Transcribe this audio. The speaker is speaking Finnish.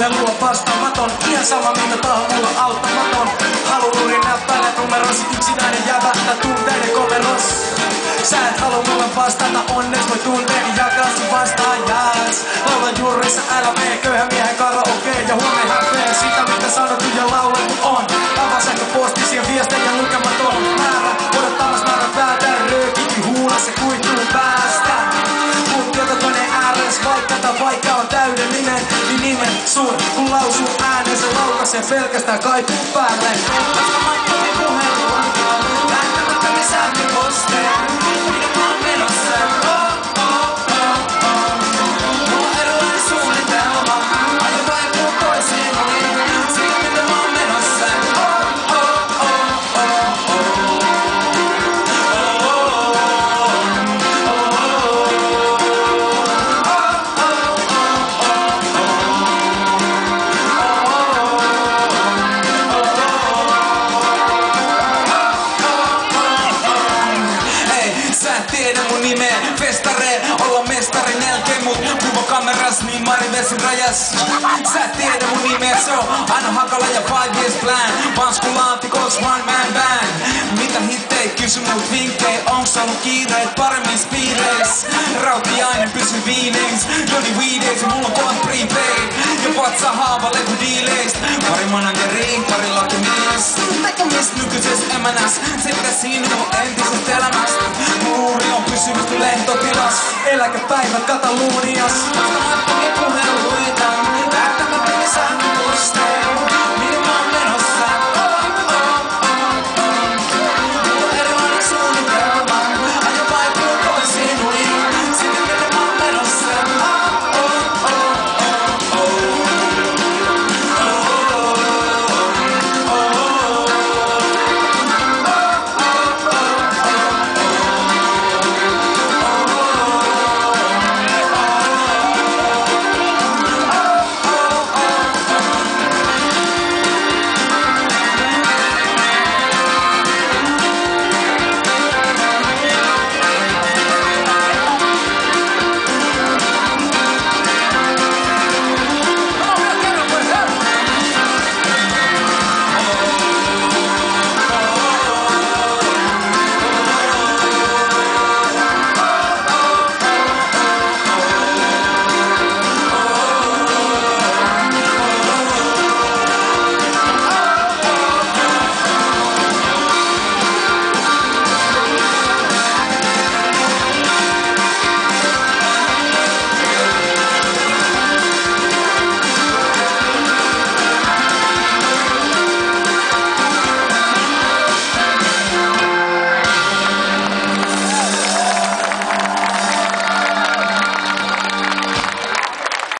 puhelua vastaamaton. Ihan sama mitä taho mulla auttamaton. Haluuri näppäillä numerosi yksinäinen jäbähtä tunteiden komeros. Sä et halua mulle vastata, onnes voi tunteeni jakaa sun vastaajas Laula juurissa, älä mene köyhän miehen karaokeen Ja huomenna häpeä sun kun lausuu ääneen se laukaisee pelkästään kaipuu päälle. Vasta maikkojen puhelua Lähtemättä me sähköposteja Minä nimeä Festare, olla mestari nelkeä mut. Kuvakameras niin Mari Vesin rajas. Sä et tiedä mun nimeä, se on Aino Hakala ja Five Years Plan. Panskulaatikoks One Man Band. Mitä hittei, kysy mut vinkkei. Onks ollut kiireet paremmin spiireis Rautiainen pysy viineis. Joni Weedeis, mulla on kovat prepaid. Ja vatsa haava leku diileist Pari manageri, pari lakimies Tekemistä nykyisessä emännäs Eläkepäivät Katalunias